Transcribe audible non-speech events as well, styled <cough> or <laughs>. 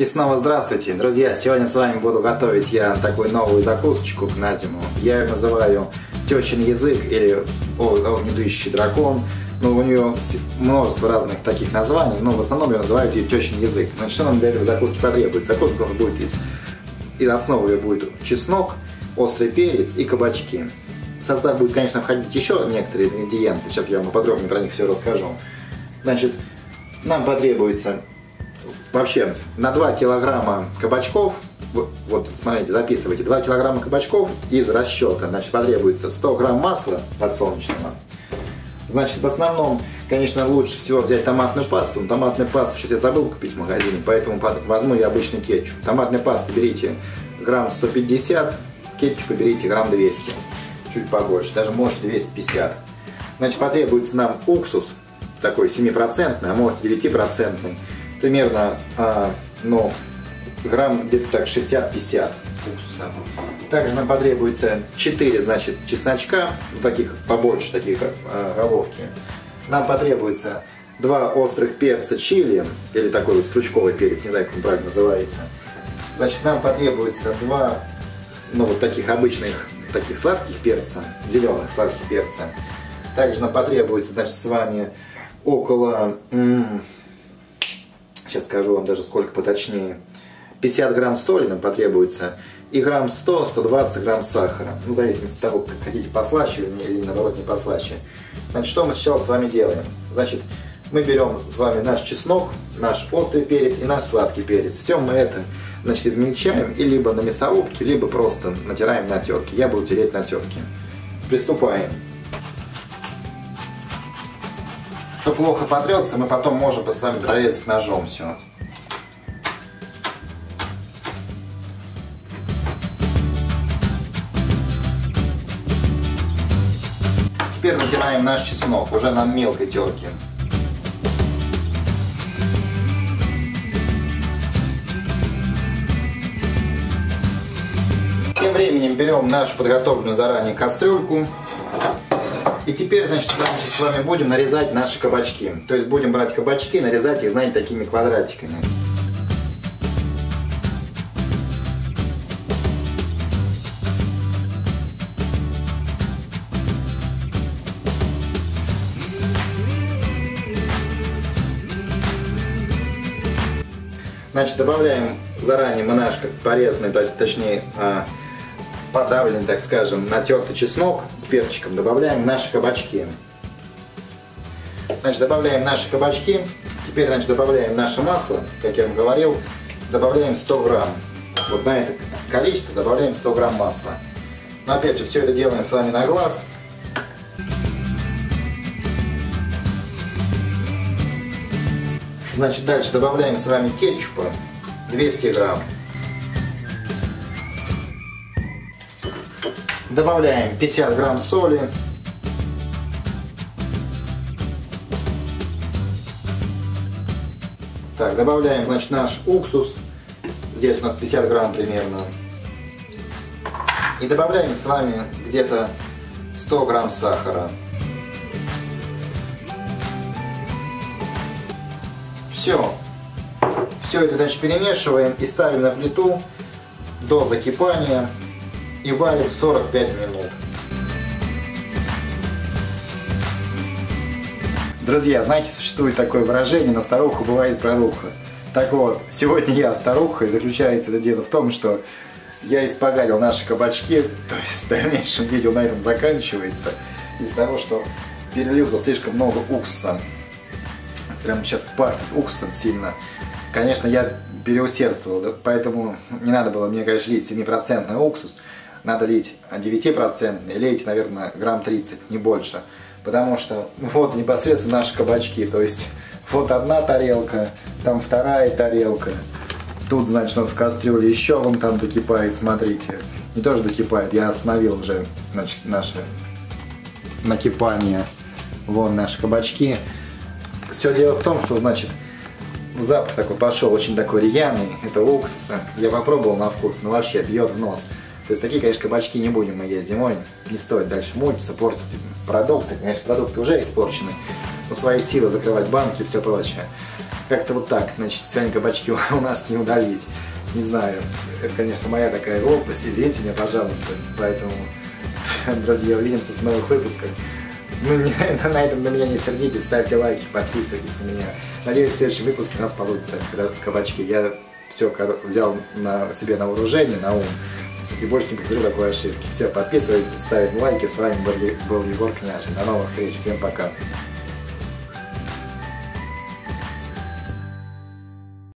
И снова здравствуйте, друзья! Сегодня с вами буду готовить я такую новую закусочку на зиму. Я ее называю тещин язык или огнедующий дракон. Ну, у нее множество разных таких названий, но в основном ее называют ее тещин язык. Значит, что нам для этой закуски потребуется? Закуска будет из, из основы будет чеснок, острый перец и кабачки. В состав будет, конечно, входить еще некоторые ингредиенты. Сейчас я вам подробнее про них все расскажу. Значит, нам потребуется вообще на 2 килограмма кабачков, вот смотрите, записывайте, 2 килограмма кабачков из расчета, значит, потребуется 100 грамм масла подсолнечного. Значит, в основном, конечно, лучше всего взять томатную пасту. Томатную пасту сейчас я забыл купить в магазине, поэтому возьму я обычный кетчуп. Томатной пасты берите грамм 150, кетчупа берите грамм 200, чуть побольше, даже может 250. Значит, потребуется нам уксус, такой 7%, а может 9% примерно, а, ну, грамм где-то так 60-50 уксуса. Также нам потребуется 4, значит, чесночка, ну, таких побольше, таких а, головки. Нам потребуется 2 острых перца чили, или такой вот стручковый перец, не знаю, как он правильно называется. Значит, нам потребуется 2, ну, вот таких обычных, таких сладких перца, зеленых сладких перца. Также нам потребуется, значит, с вами около сейчас скажу вам даже сколько поточнее, 50 грамм соли нам потребуется и грамм 100-120 грамм сахара. Ну, в зависимости от того, как хотите послаще или наоборот не послаще. Значит, что мы сейчас с вами делаем? Значит, мы берем с вами наш чеснок, наш острый перец и наш сладкий перец. Все мы это значит, измельчаем и либо на мясорубке, либо просто натираем на терке. Я буду тереть на терке. Приступаем. Что плохо потрется, мы потом можем с вами прорезать ножом все. Теперь натираем наш чеснок уже на мелкой терке. Тем временем берем нашу подготовленную заранее кастрюльку и теперь, значит, мы с вами будем нарезать наши кабачки. То есть будем брать кабачки и нарезать их, знаете, такими квадратиками. Значит, добавляем заранее мы наш порезанный, точнее, подавленный, так скажем, натертый чеснок с перчиком, добавляем наши кабачки. Значит, добавляем наши кабачки. Теперь, значит, добавляем наше масло, как я вам говорил, добавляем 100 грамм. Вот на это количество добавляем 100 грамм масла. Но опять же, все это делаем с вами на глаз. Значит, дальше добавляем с вами кетчупа 200 грамм. Добавляем 50 грамм соли. Так, добавляем, значит, наш уксус. Здесь у нас 50 грамм примерно. И добавляем с вами где-то 100 грамм сахара. Все. Все это, значит, перемешиваем и ставим на плиту до закипания и варим 45 минут. Друзья, знаете, существует такое выражение «на старуху бывает проруха». Так вот, сегодня я старуха, и заключается это дело в том, что я испогарил наши кабачки, то есть в дальнейшем видео на этом заканчивается, из-за того, что перелил слишком много уксуса. Прям сейчас пахнет уксусом сильно. Конечно, я переусердствовал, поэтому не надо было мне, конечно, лить 7% уксус надо лить 9%, лейте, наверное, грамм 30, не больше. Потому что вот непосредственно наши кабачки, то есть вот одна тарелка, там вторая тарелка. Тут, значит, у нас в кастрюле еще вон там докипает, смотрите. Не тоже докипает, я остановил уже, значит, наше накипание. Вон наши кабачки. Все дело в том, что, значит, запах такой пошел, очень такой рьяный, это уксуса. Я попробовал на вкус, но вообще бьет в нос. То есть такие, конечно, кабачки не будем мы есть зимой. Не стоит дальше мучиться, портить продукты. Конечно, продукты уже испорчены. Но свои силы закрывать банки и все прочее. как-то вот так. Значит, сегодня кабачки <laughs> у нас не удались. Не знаю, это, конечно, моя такая глупость. Извините меня, пожалуйста. Поэтому, <laughs> друзья, увидимся в новых выпусках. Ну, не, <laughs> на этом на меня не сердитесь, ставьте лайки, подписывайтесь на меня. Надеюсь, в следующем выпуске у нас получится кабачки. Я все взял на себе на вооружение, на ум. И больше не повторю такой ошибки. Все, подписывайтесь, ставим лайки. С вами был Егор Княжин. До новых встреч. Всем пока.